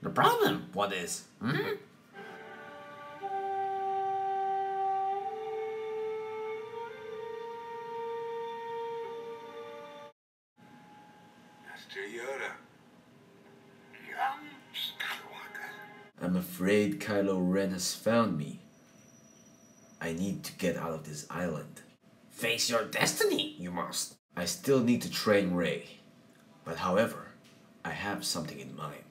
The problem, what is? Hmm? Master Yoda. Young Skywalker. I'm afraid Kylo Ren has found me. I need to get out of this island. Face your destiny, you must. I still need to train Rey. But however, I have something in mind.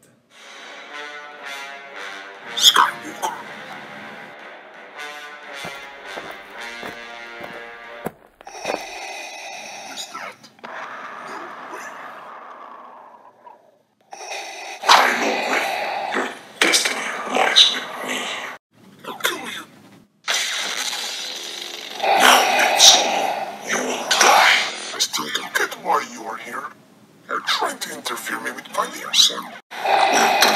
here are trying to interfere me with my dear son.